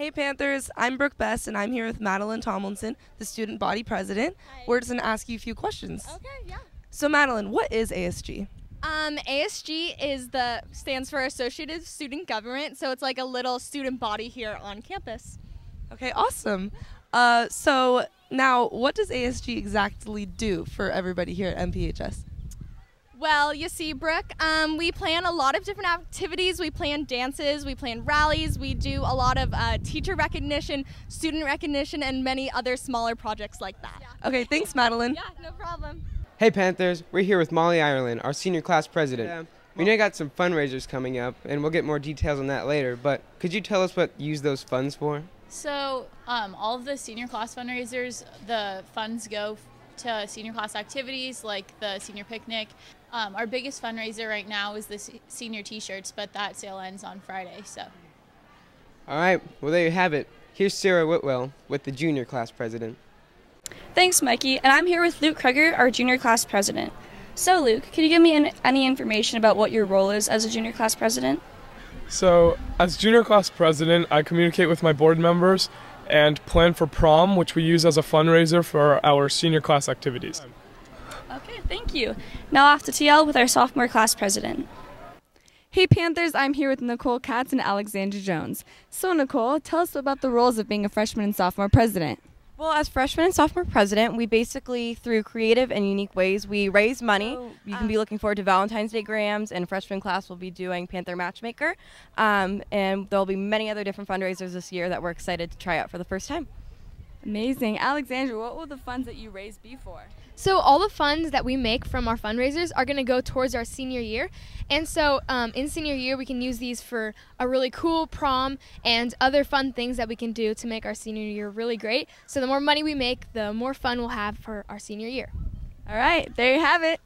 Hey Panthers, I'm Brooke Best and I'm here with Madeline Tomlinson, the student body president. Hi. We're just going to ask you a few questions. Okay, yeah. So Madeline, what is ASG? Um, ASG is the stands for Associated Student Government, so it's like a little student body here on campus. Okay, awesome. Uh, so now, what does ASG exactly do for everybody here at NPHS? Well, you see, Brooke, um, we plan a lot of different activities. We plan dances, we plan rallies, we do a lot of uh, teacher recognition, student recognition, and many other smaller projects like that. Okay, thanks, Madeline. Yeah, no problem. Hey Panthers, we're here with Molly Ireland, our senior class president. Yeah. We know you got some fundraisers coming up, and we'll get more details on that later. But could you tell us what you use those funds for? So, um, all of the senior class fundraisers, the funds go f- to senior class activities like the senior picnic. Um, our biggest fundraiser right now is the senior T-shirts, but that sale ends on Friday. So, All right, well there you have it. Here's Sarah Whitwell with the junior class president. Thanks, Mikey. And I'm here with Luke Kreger, our junior class president. So, Luke, can you give me an, any information about what your role is as a junior class president? So, as junior class president, I communicate with my board members and plan for prom, which we use as a fundraiser for our senior class activities. Okay, thank you. Now off to TL with our sophomore class president. Hey Panthers, I'm here with Nicole Katz and Alexandra Jones. So, Nicole, tell us about the roles of being a freshman and sophomore president. Well, as freshman and sophomore president, we basically, through creative and unique ways, we raise money. So, you can be looking forward to Valentine's Day grams, and freshman class will be doing Panther Matchmaker. Um, and there'll be many other different fundraisers this year that we're excited to try out for the first time. Amazing. Alexandra, what will the funds that you raise be for? So all the funds that we make from our fundraisers are going to go towards our senior year, and so um, in senior year we can use these for a really cool prom and other fun things that we can do to make our senior year really great. So the more money we make, the more fun we'll have for our senior year. All right, there you have it.